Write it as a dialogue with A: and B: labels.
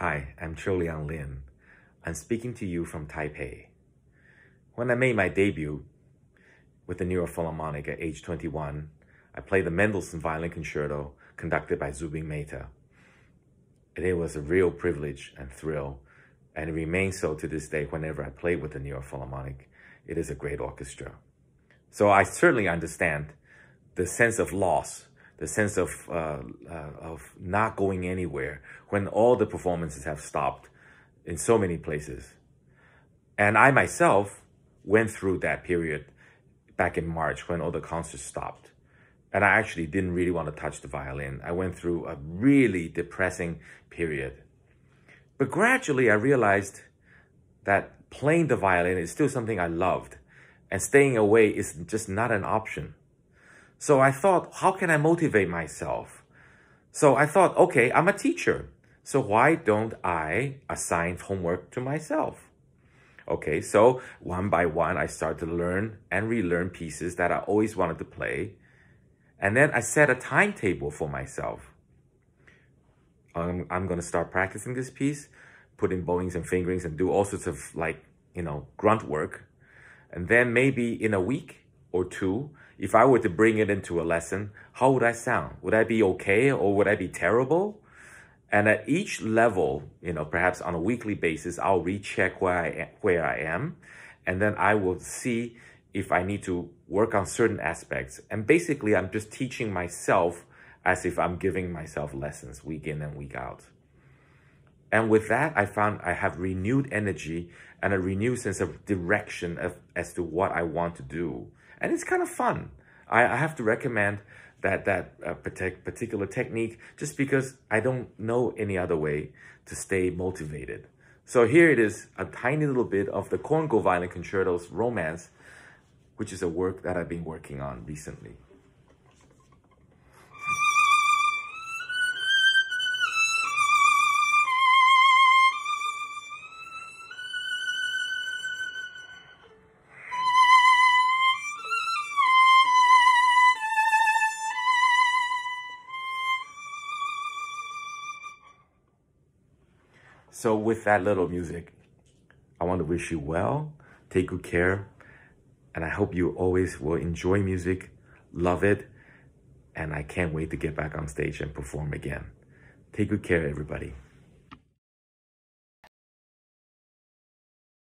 A: Hi, I'm Cho Liang Lin. I'm speaking to you from Taipei. When I made my debut with the New York Philharmonic at age 21, I played the Mendelssohn Violin Concerto conducted by Zubin Mehta. And it was a real privilege and thrill, and it remains so to this day whenever I play with the New York Philharmonic. It is a great orchestra. So I certainly understand the sense of loss, the sense of, uh, uh, of not going anywhere when all the performances have stopped in so many places. And I myself went through that period back in March when all the concerts stopped. And I actually didn't really want to touch the violin. I went through a really depressing period. But gradually I realized that playing the violin is still something I loved and staying away is just not an option. So I thought, how can I motivate myself? So I thought, okay, I'm a teacher. So why don't I assign homework to myself? Okay, so one by one, I started to learn and relearn pieces that I always wanted to play. And then I set a timetable for myself. Um, I'm going to start practicing this piece, put in bowings and fingerings and do all sorts of like, you know, grunt work. And then maybe in a week or two, if I were to bring it into a lesson, how would I sound? Would I be okay or would I be terrible? And at each level, you know, perhaps on a weekly basis, I'll recheck where I where I am, and then I will see if I need to work on certain aspects. And basically, I'm just teaching myself as if I'm giving myself lessons week in and week out. And with that, I found I have renewed energy and a renewed sense of direction of, as to what I want to do. And it's kind of fun. I, I have to recommend that that uh, particular technique just because I don't know any other way to stay motivated. So here it is, a tiny little bit of the Korngold Violin Concerto's Romance, which is a work that I've been working on recently. So with that little music, I want to wish you well, take good care, and I hope you always will enjoy music, love it, and I can't wait to get back on stage and perform again. Take good care, everybody.